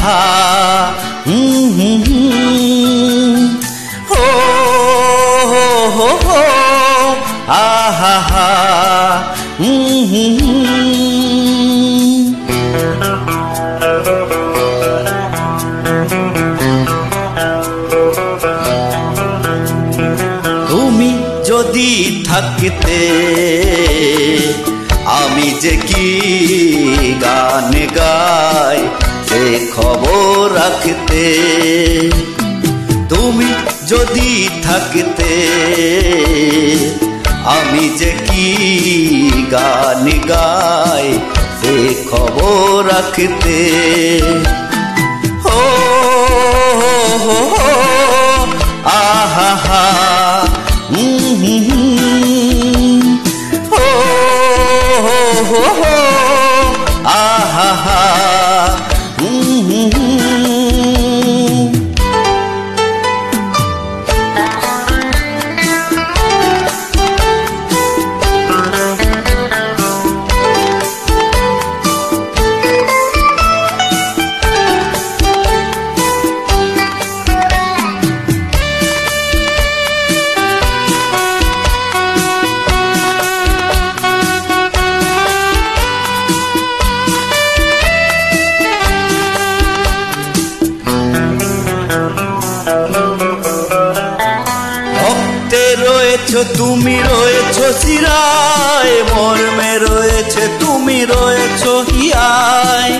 হা হুম হো হো হো হো আহা হা তুমি যদি থাকতে আমি যে কি গান গাই সে খবর রাখতে। তুমি যদি থাকতে, আমি যে কি গান গাই সে খবর রাখতে। হো হো হো আহা রয়েছ, তুমি রয়েছ শিরায়, মর্মে রয়েছে, তুমি রয়েছ হিয়ায়।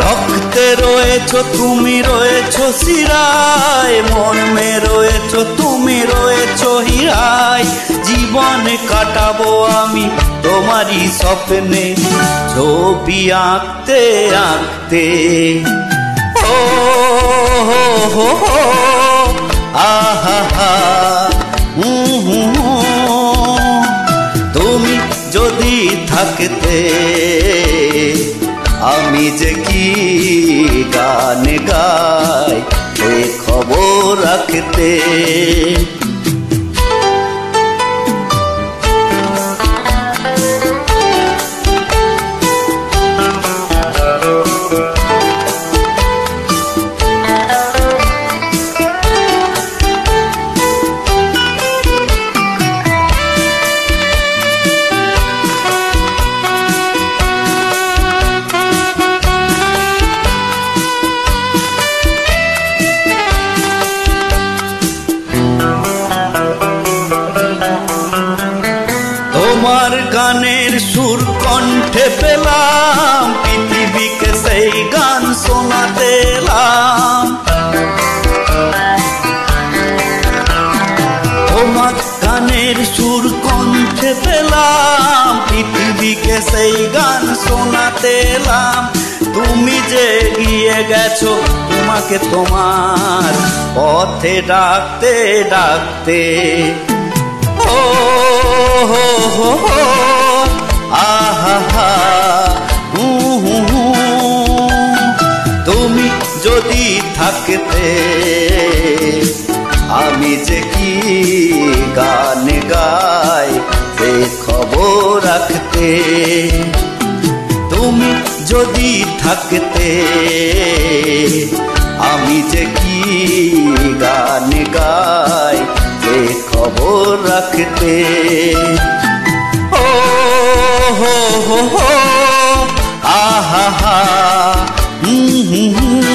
ভক্তে রয়েছ, তুমি রয়েছ শিরায়, মর্মে রয়েছ, তুমি রয়েছ হিরায় জীবন কাটাবো আমি তোমারই স্বপ্নে, ছবি আঁকতে আঁকতে। ও হো হো আহা। তুমি যদি থাকতে আমি যে কি গান গাই খবর রাখতে সেই গান শোনাতে তুমি যে গিয়ে গেছো, তোমাকে তোমার পথে ডাকতে ডাকতে। ও হো হো আহা হা তুমি যদি থাকতে, আমি যে কি গান গাই খবর তুমি যদি থাকতে, আমি যে কি গান গাই সে খবর রাখতে ও হো হো হো, আহা হা হুম হুম।